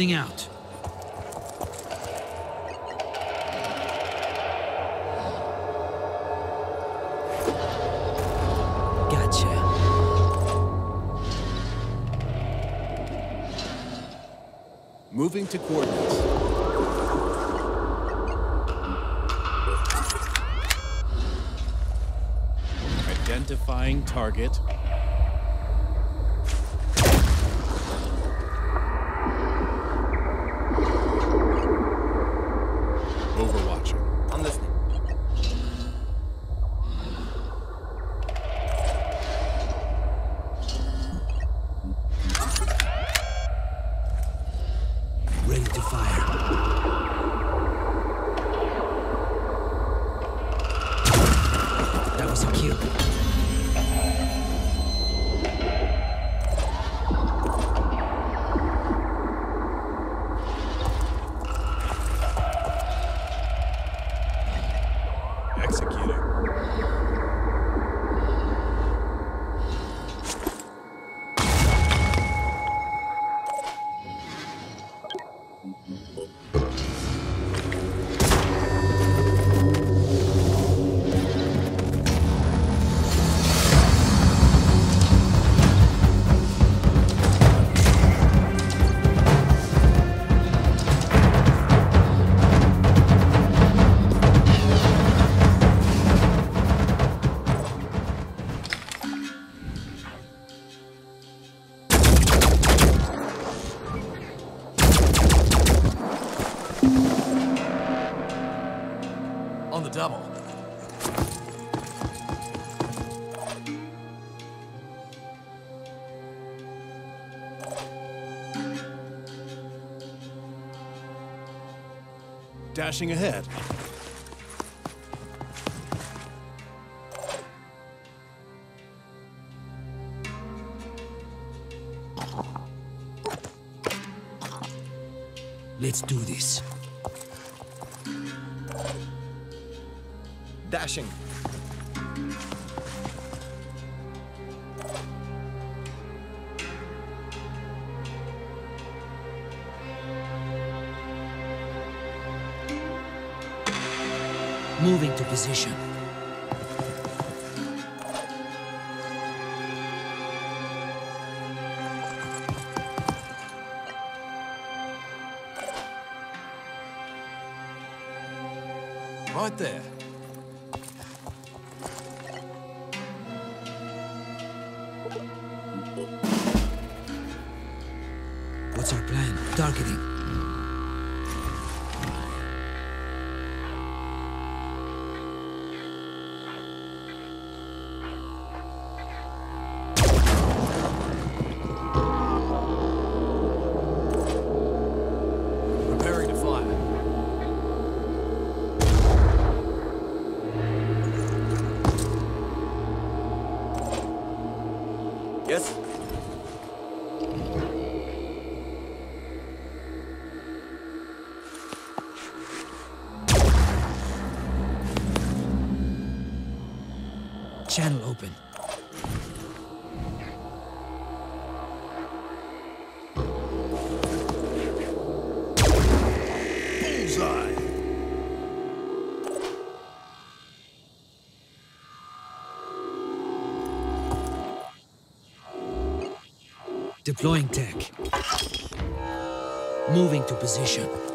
Heading out. Moving to coordinates. Identifying target. The double. Dashing ahead. Let's do this. Dashing. Moving to position. Deploying tech. Moving to position.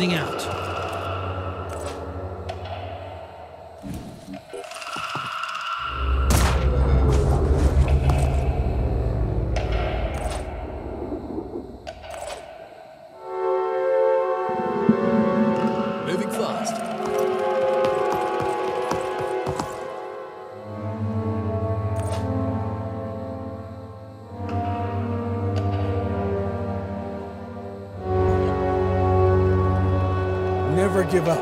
Heading out. Give up.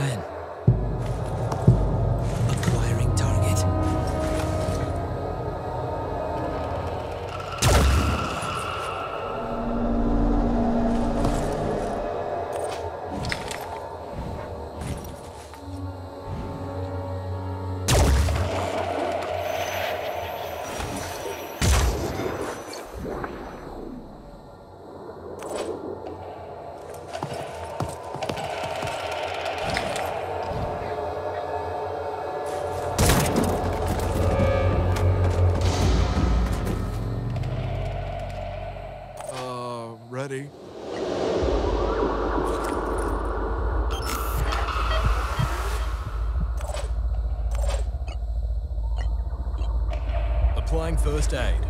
Plan? First aid.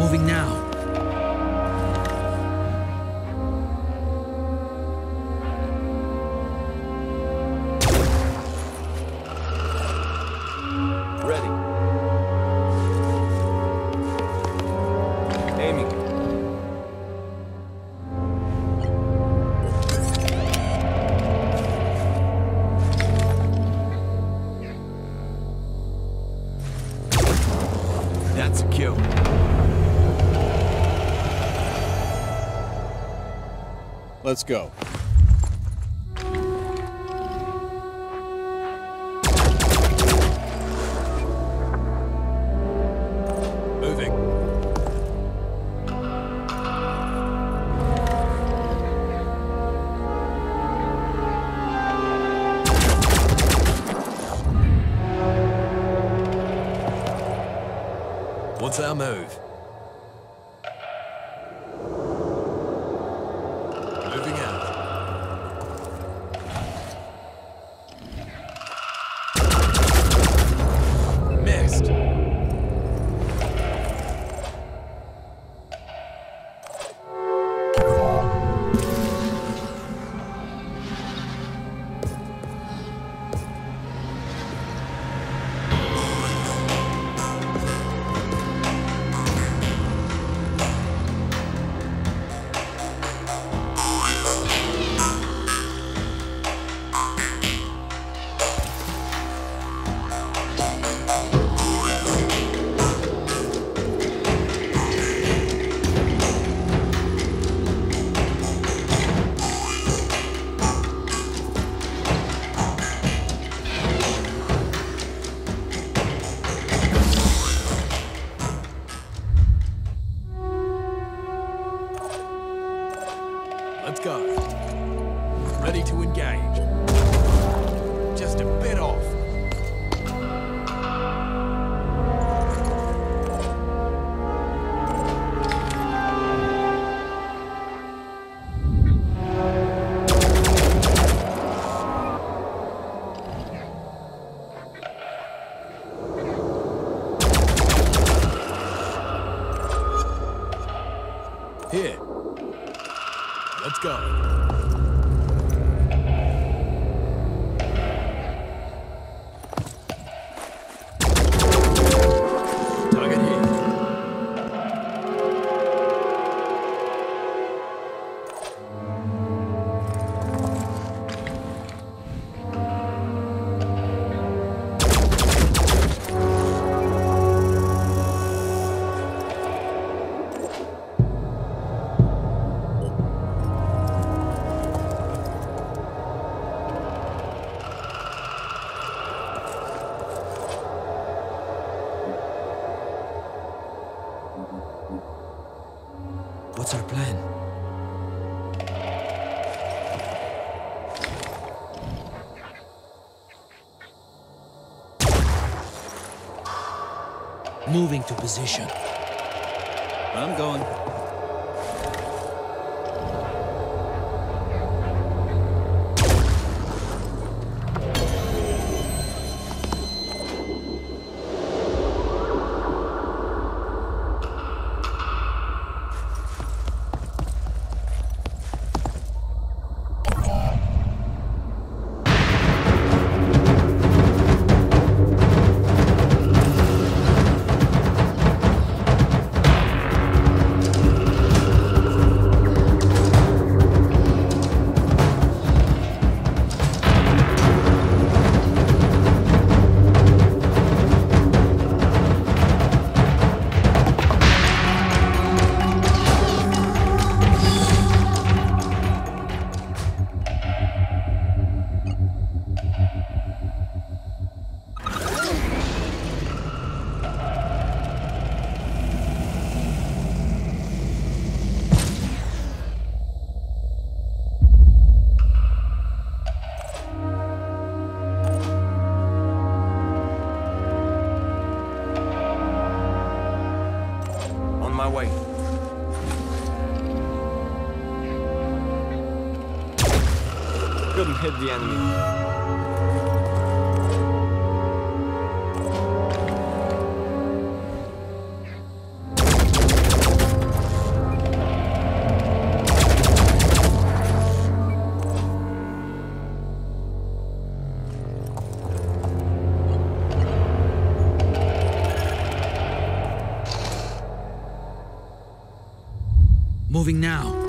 Moving now. Let's go. Moving to position. I'm going. Way. Couldn't hit the enemy. Moving now.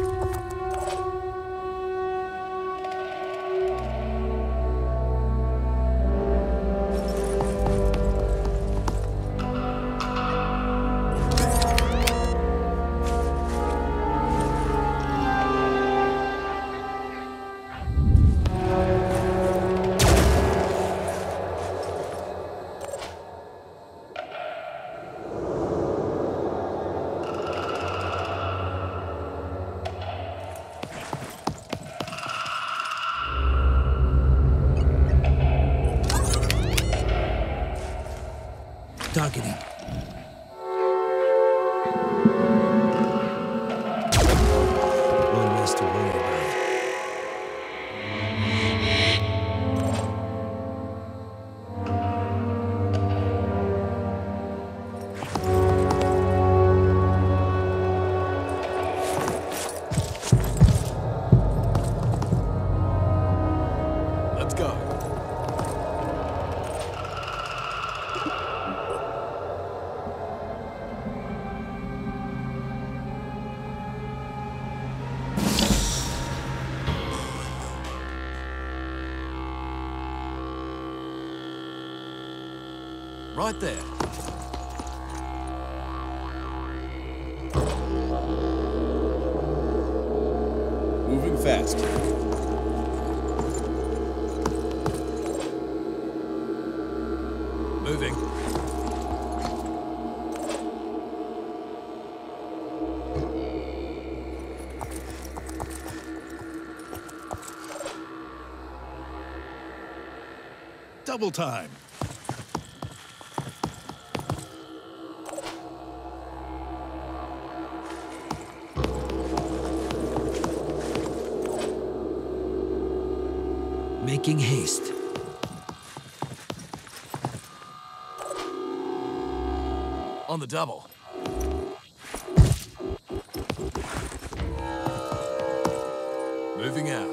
Targeting. Right there. Moving fast. Moving. Double time. Making haste. On the double. Moving out.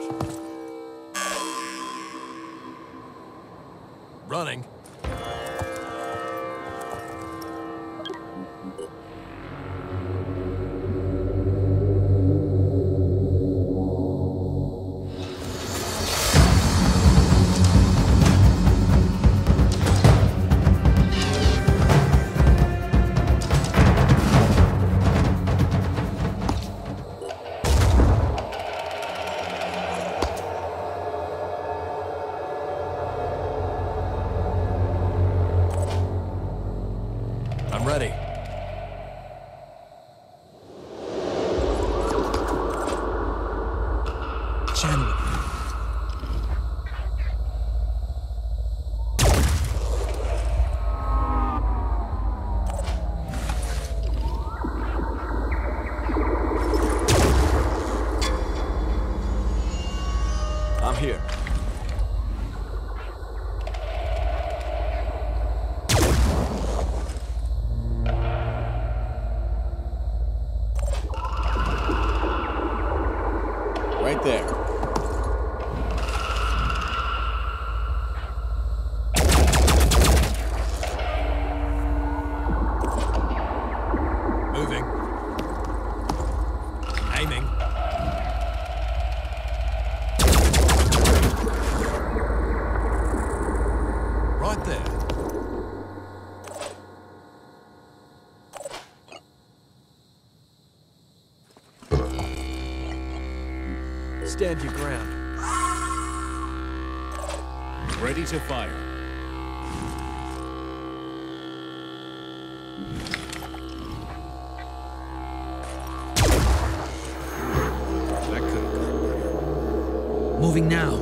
Moving now.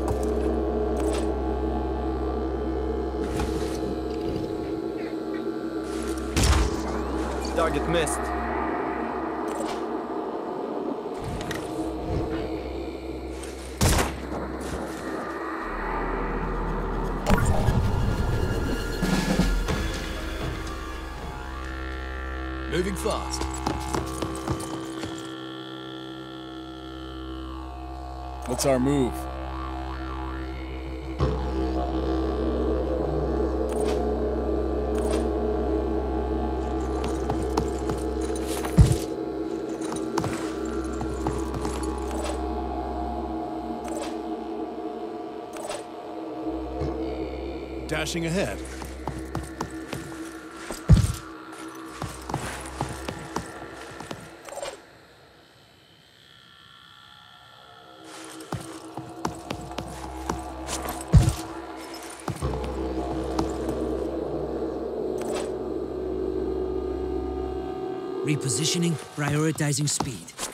Target missed. Moving fast. What's our move? Dashing ahead. Repositioning, prioritizing speed.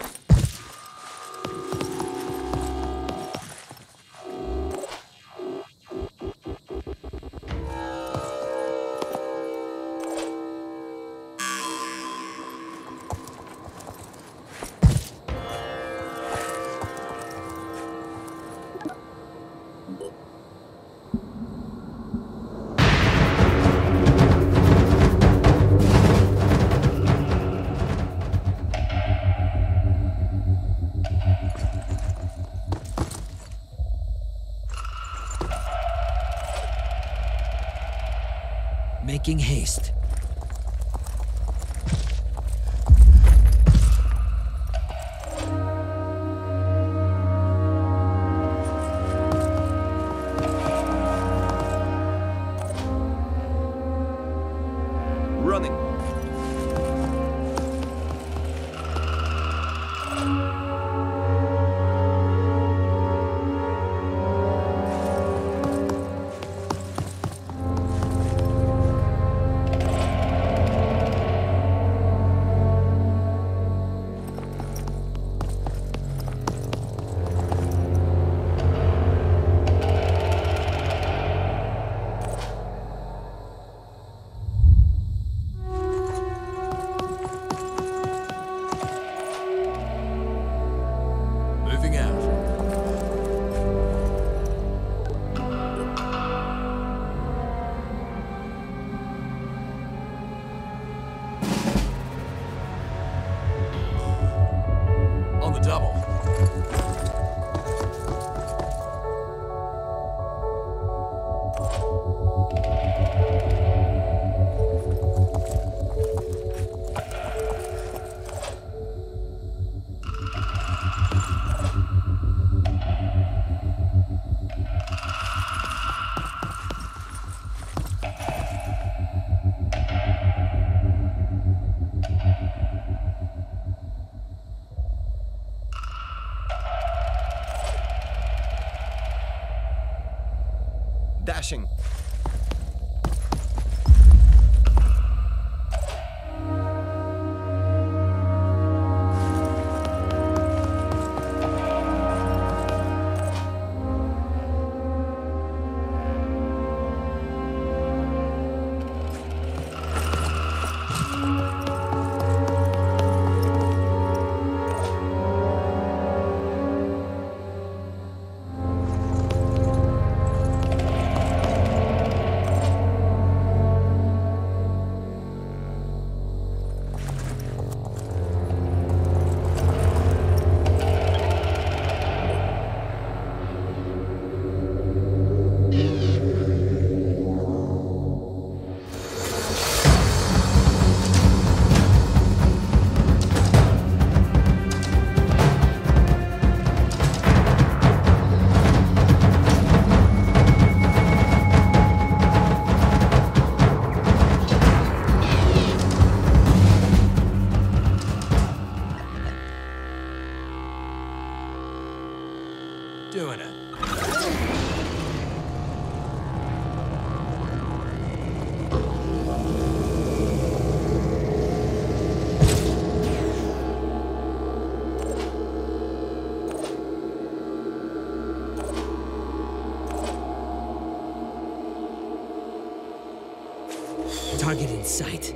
In sight.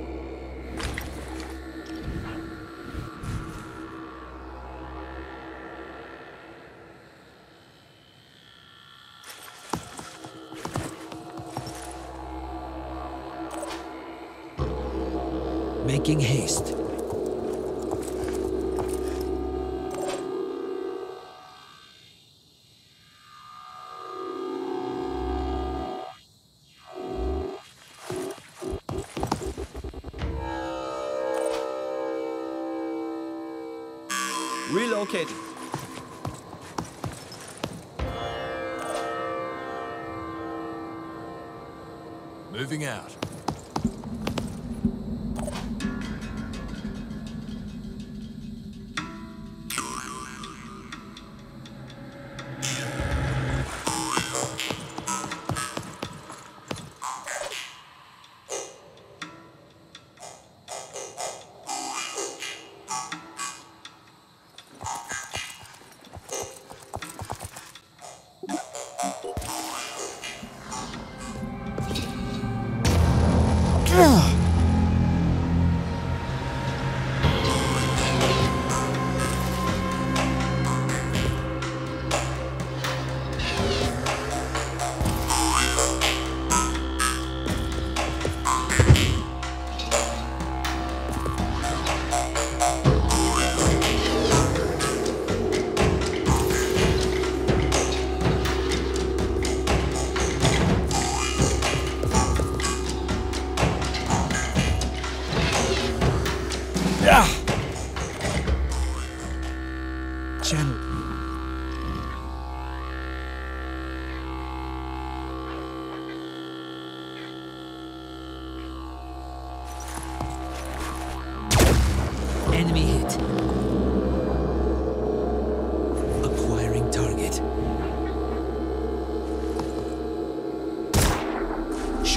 Making haste. Relocating. Moving out.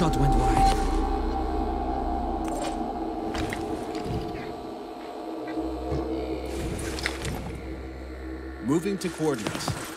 Shot went wide. Moving to coordinates.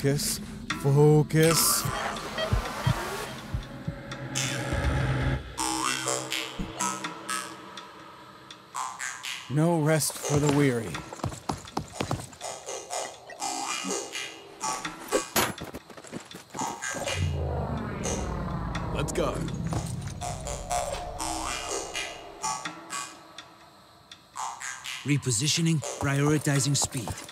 Focus. Focus. No rest for the weary. Let's go. Repositioning, prioritizing speed.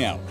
Out.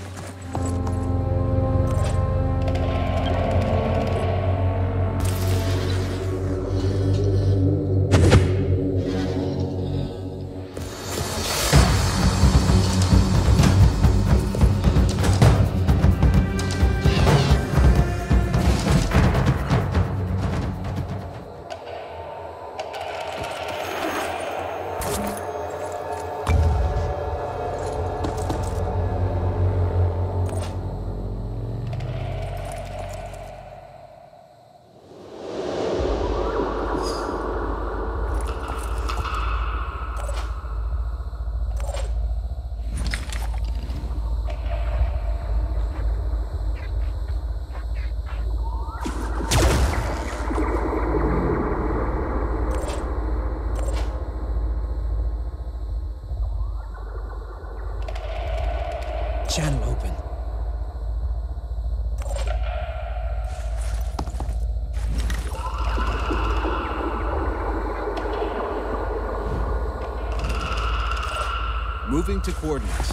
Moving to coordinates.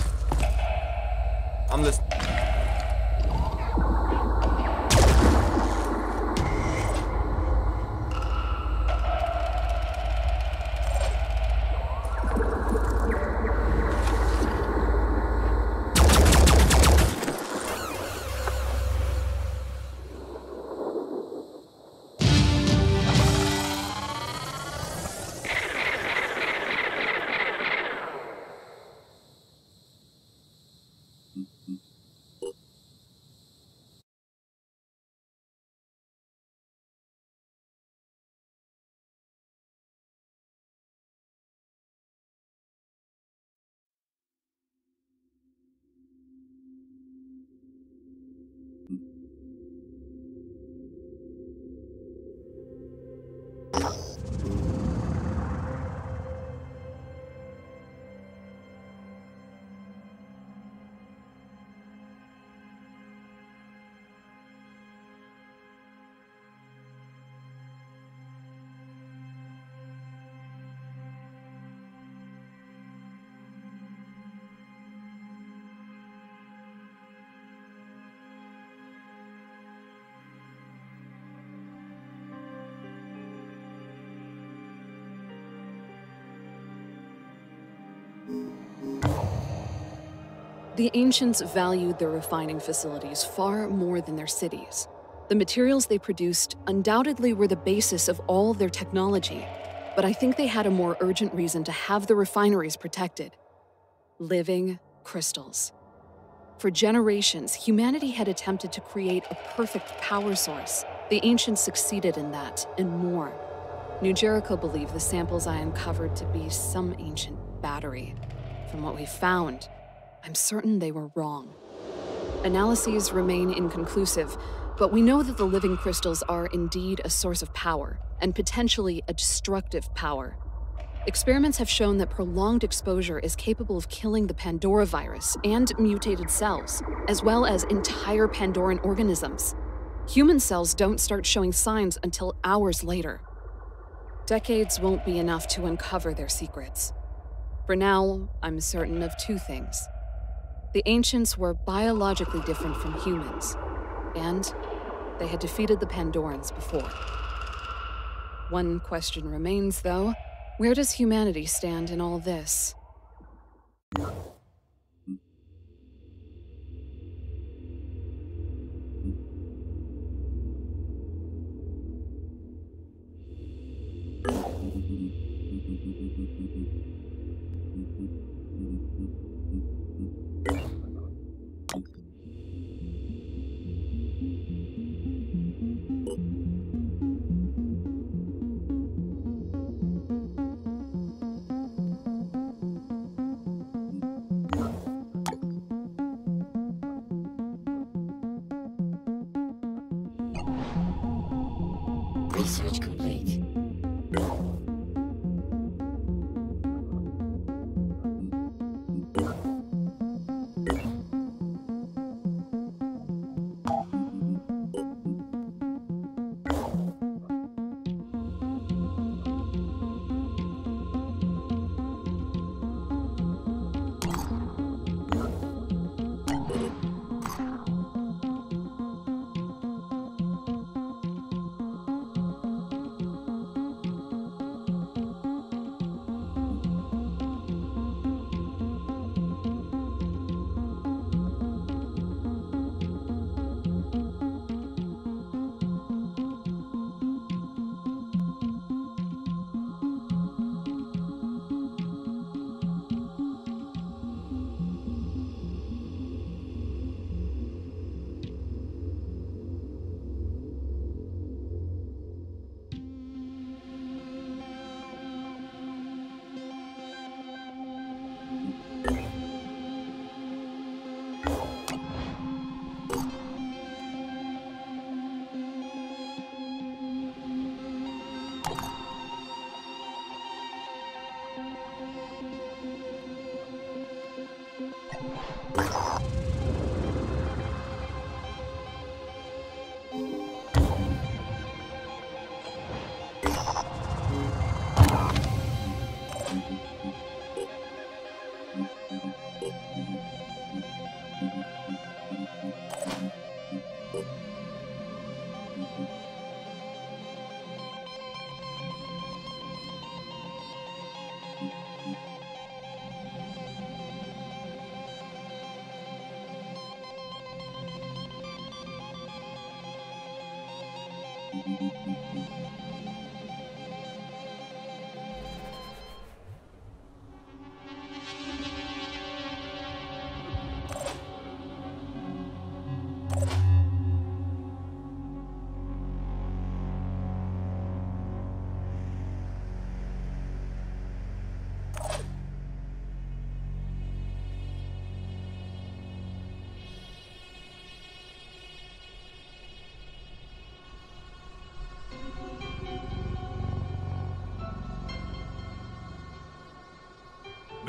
I'm listening. The ancients valued their refining facilities far more than their cities. The materials they produced undoubtedly were the basis of all their technology, but I think they had a more urgent reason to have the refineries protected living crystals. For generations, humanity had attempted to create a perfect power source. The ancients succeeded in that, and more. New Jericho believed the samples I uncovered to be some ancient battery. From what we found, I'm certain they were wrong. Analyses remain inconclusive, but we know that the living crystals are indeed a source of power, and potentially a destructive power. Experiments have shown that prolonged exposure is capable of killing the Pandora virus and mutated cells, as well as entire Pandoran organisms. Human cells don't start showing signs until hours later. Decades won't be enough to uncover their secrets. For now, I'm certain of two things. The ancients were biologically different from humans, and they had defeated the Pandorans before. One question remains, though. Where does humanity stand in all this?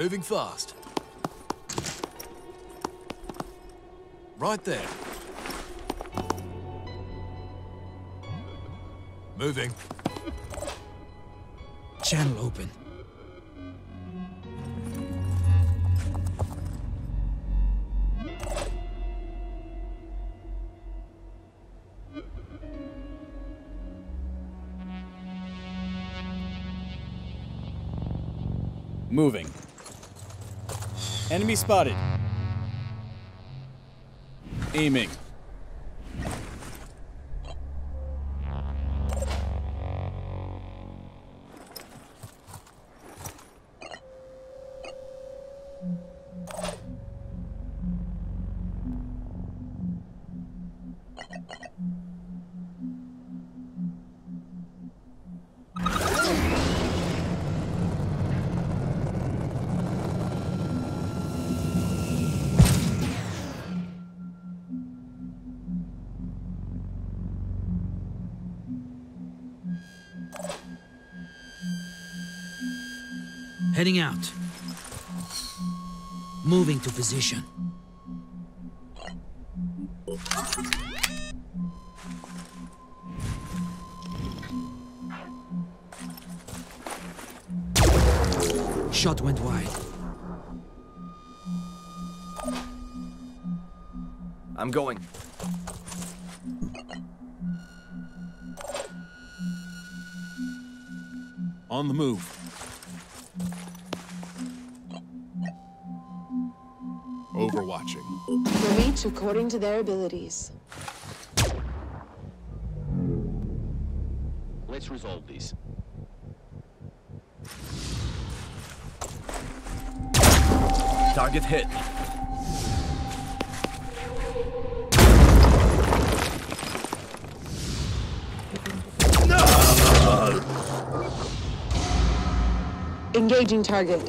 Moving fast. Right there. Moving. Channel open. Moving. Enemy spotted. Aiming. Out. Moving to position. Shot went wide. I'm going. On the move. Each according to their abilities. Let's resolve these. Target hit. No! Engaging target.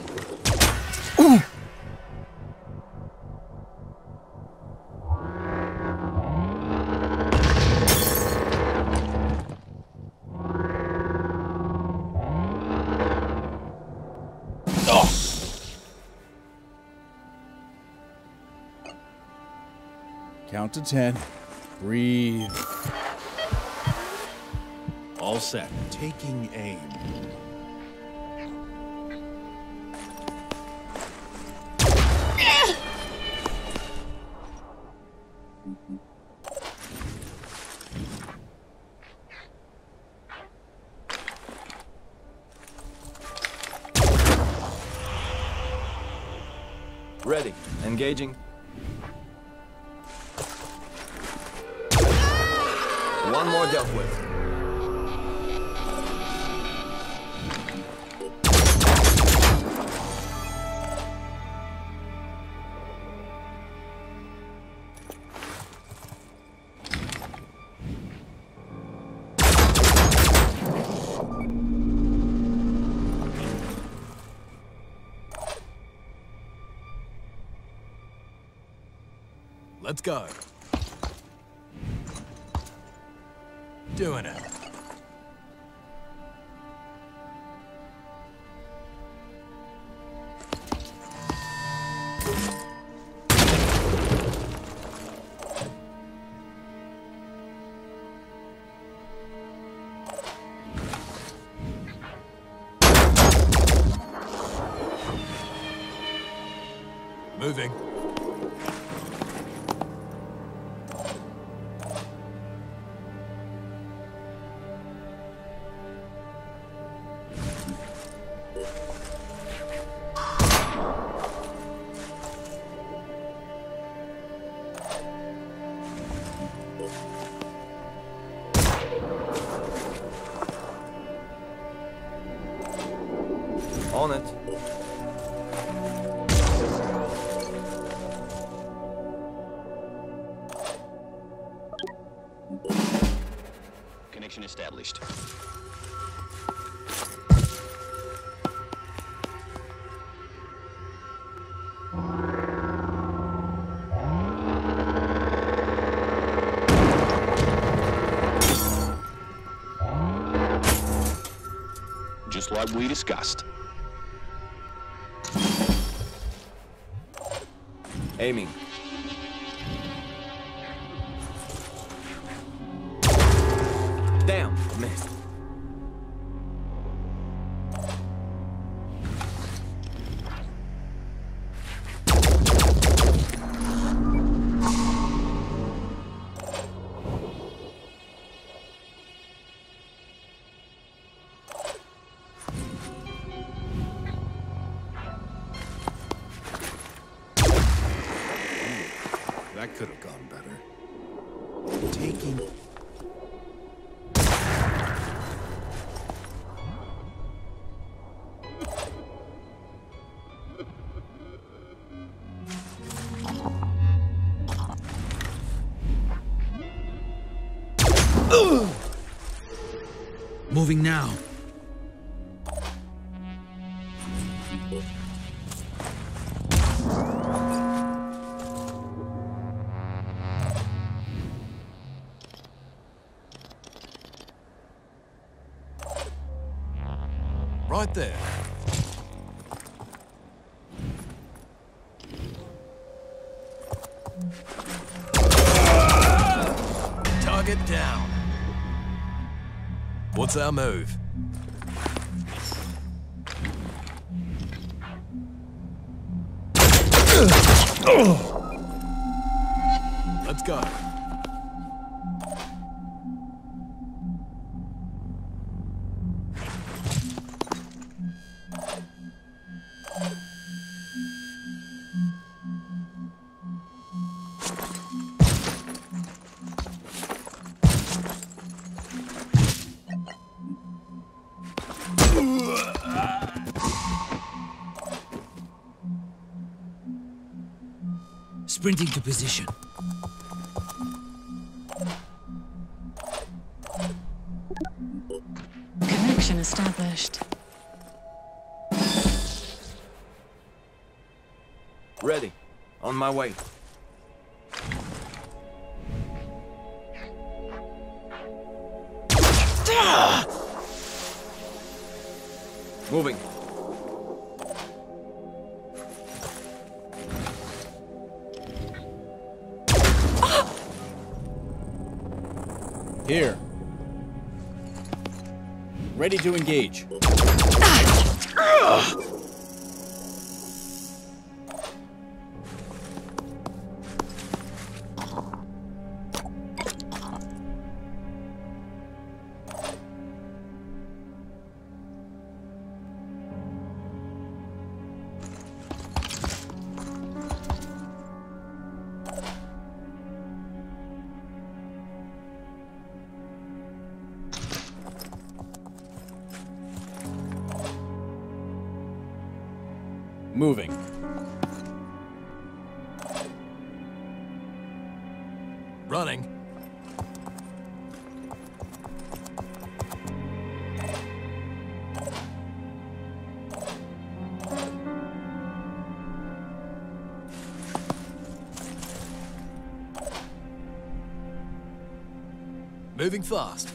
Count to ten. Breathe. All set. Taking aim. Go. Doing it. Moving. We discussed. Aiming. Moving now. Right there. Target down. What's our move? Let's go. Sprinting to position. Connection established. Ready. On my way. Engage. Moving fast.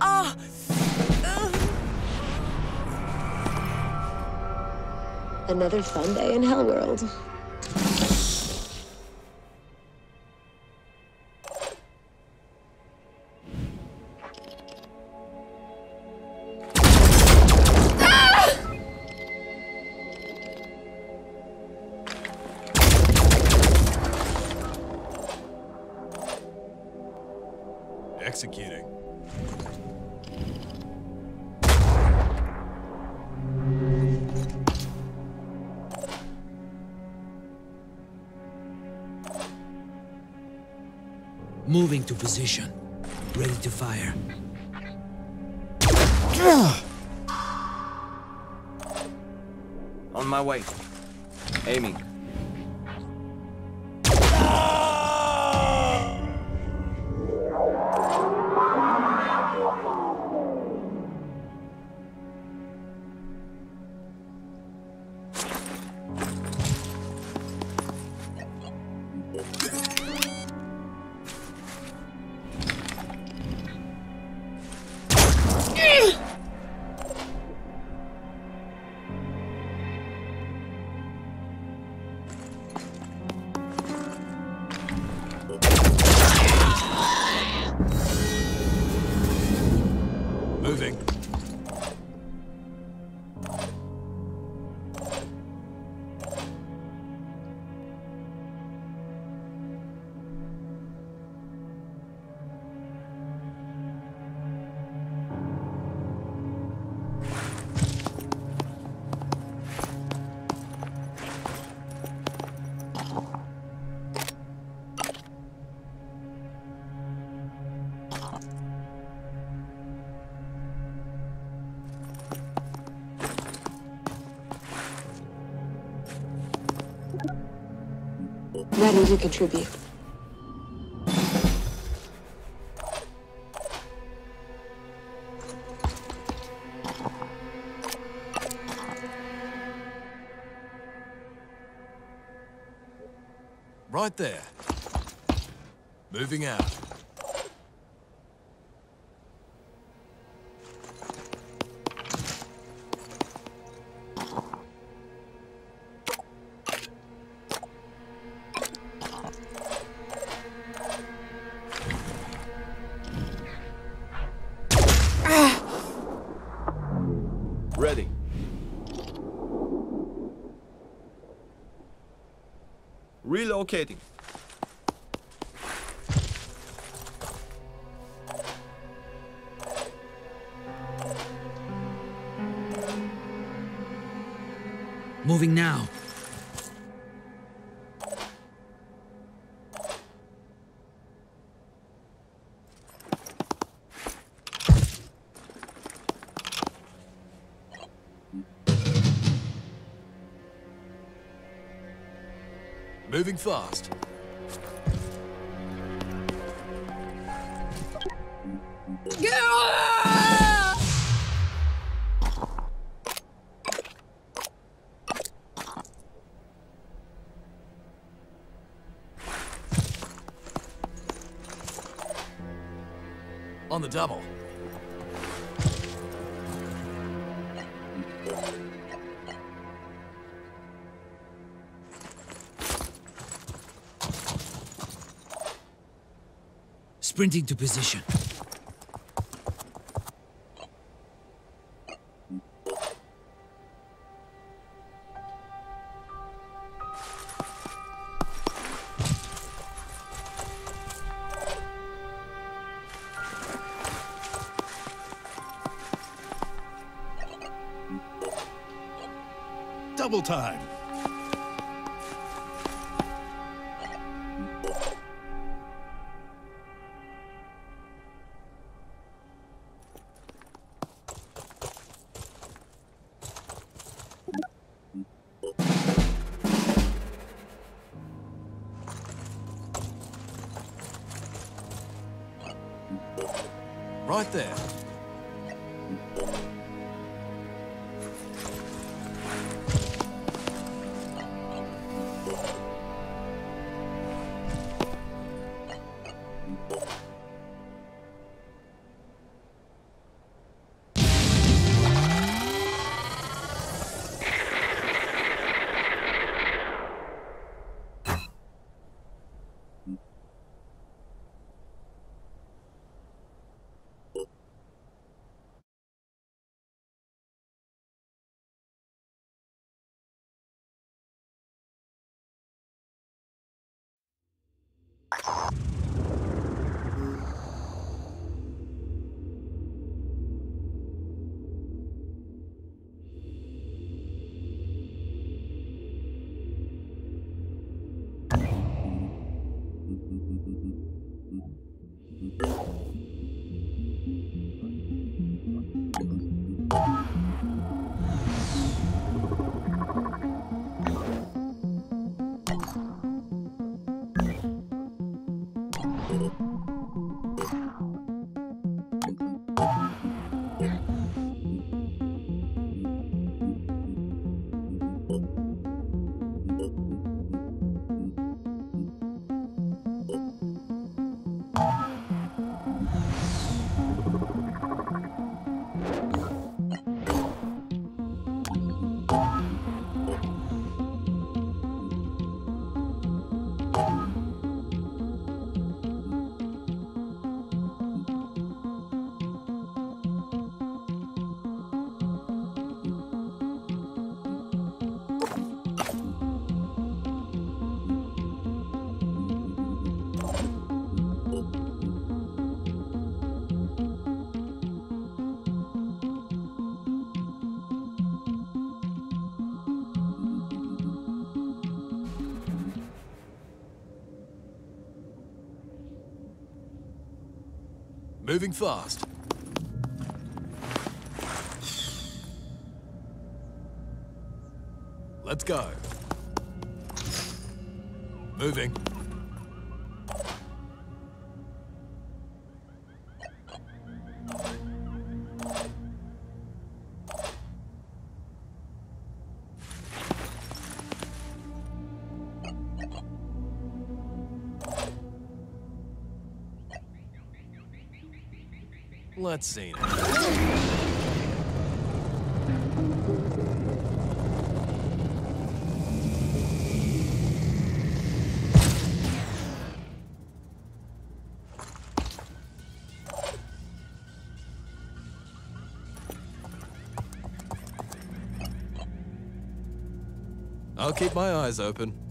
Ah! Another fun day in Hellworld. Position. Ready to contribute. Right there. Moving out. Fast. On the double. Sprinting to position. Double time. Right there. Moving fast. Let's go. Moving. Let's see now. I'll keep my eyes open.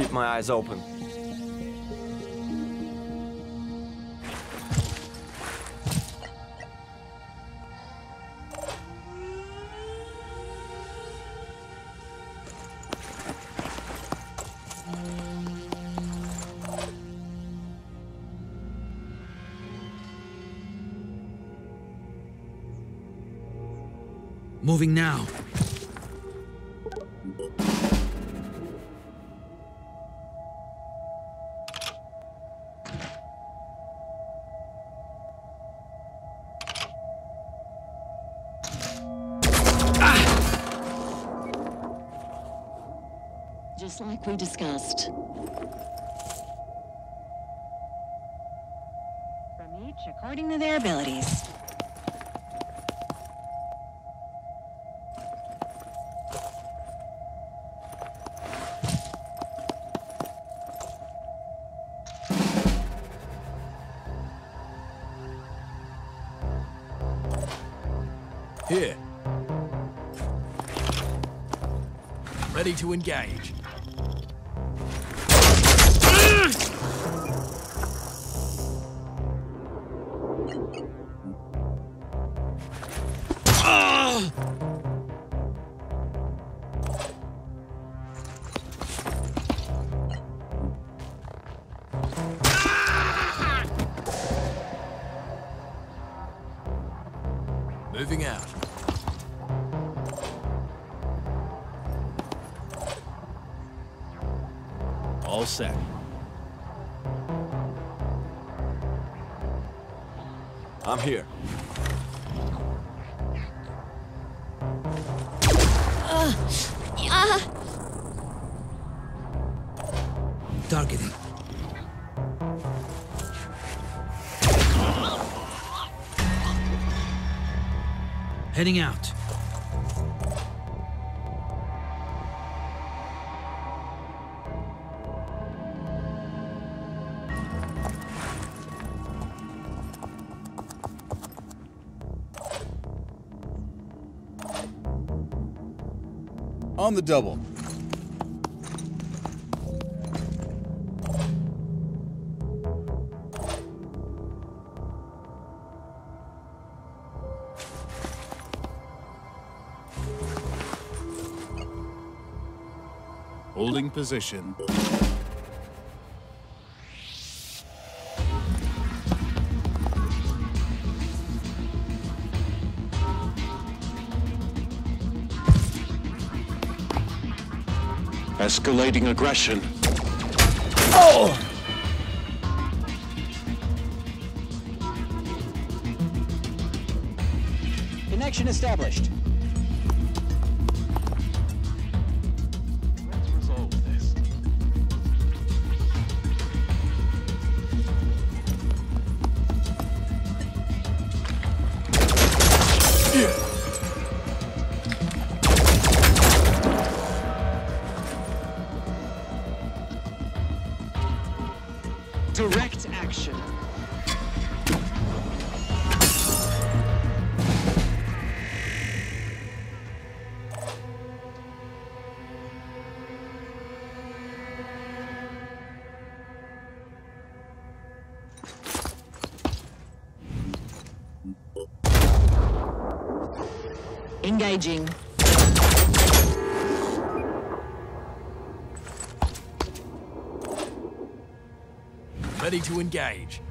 Keep my eyes open. Like we discussed. From each according to their abilities. Here. Ready to engage. Moving out. All set. I'm here. Targeting. Heading out. On the double. Holding position. Escalating aggression. Connection established. Engaging. Ready to engage.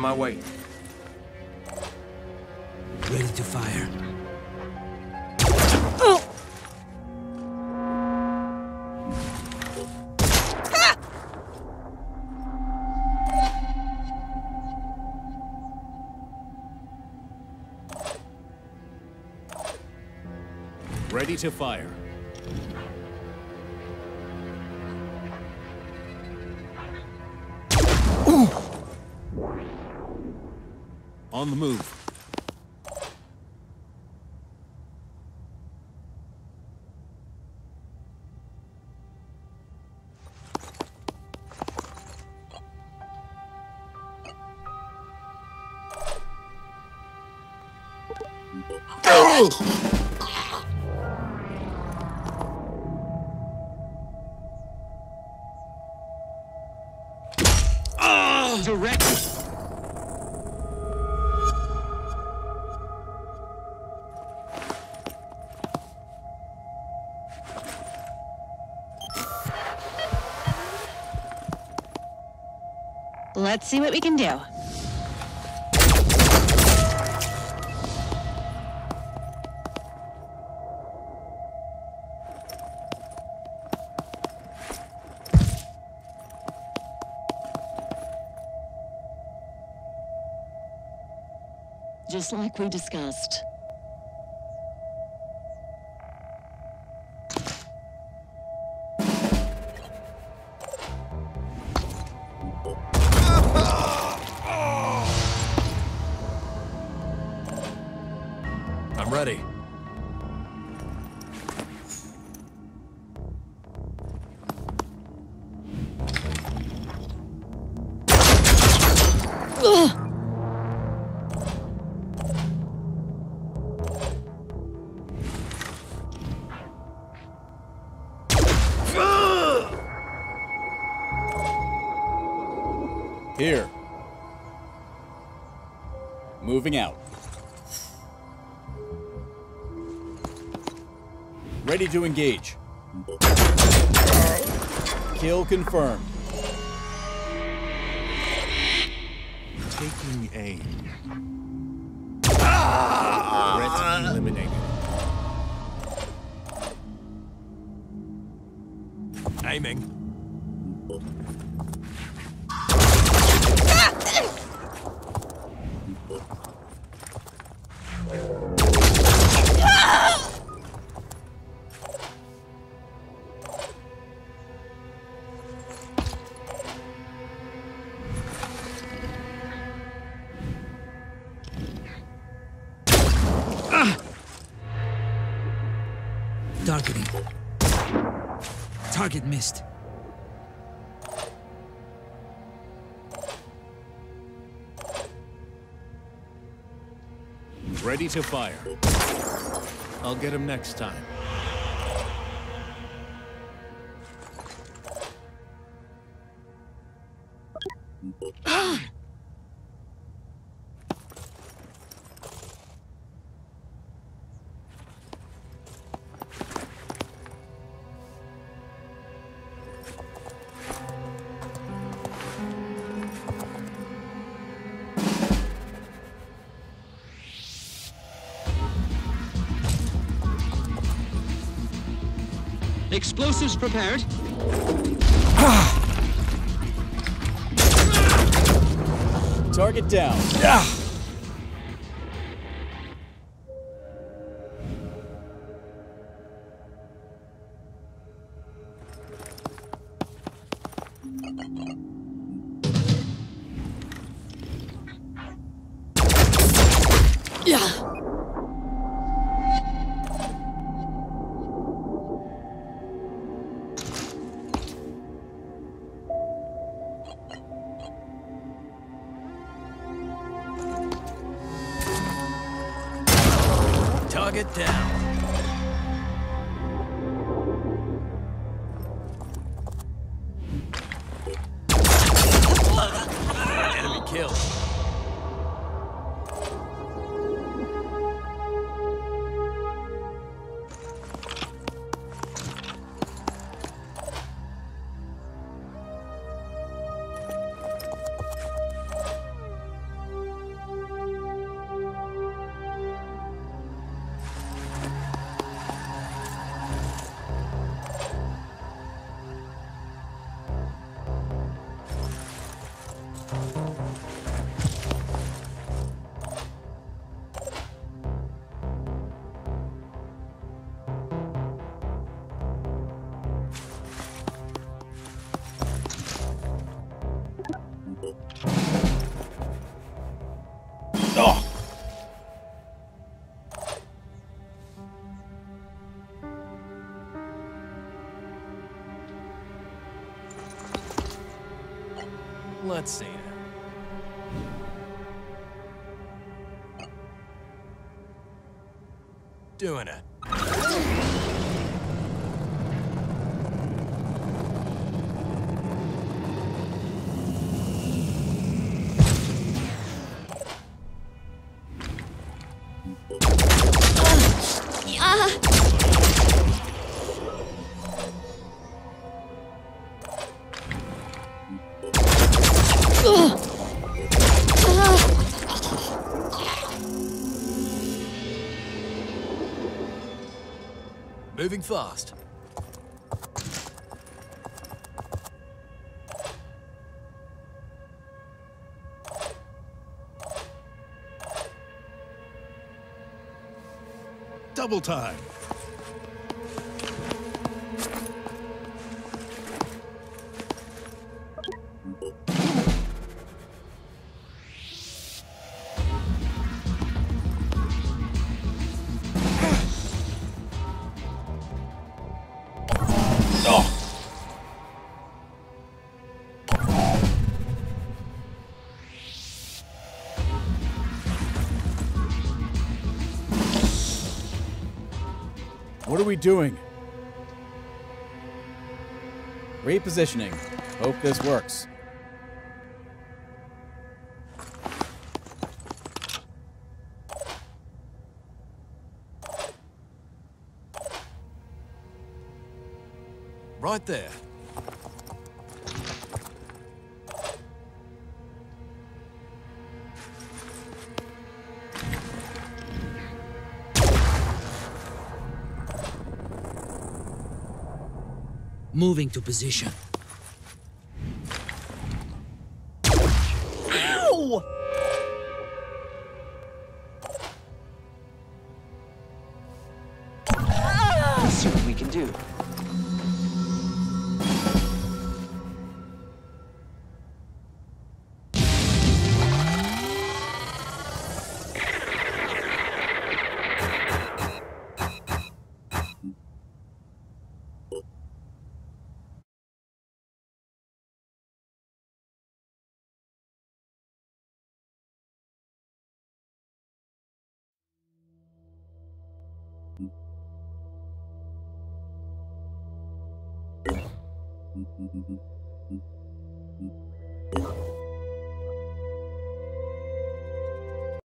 My way. Ready to fire. Ready to fire. On the move. See what we can do. Just like we discussed. Confirmed. Taking aim. Threat eliminated. Aiming. To fire. I'll get him next time. Explosives prepared. Target down. Target fast. Double time. Doing? Repositioning. Hope this works. Right there. Moving to position.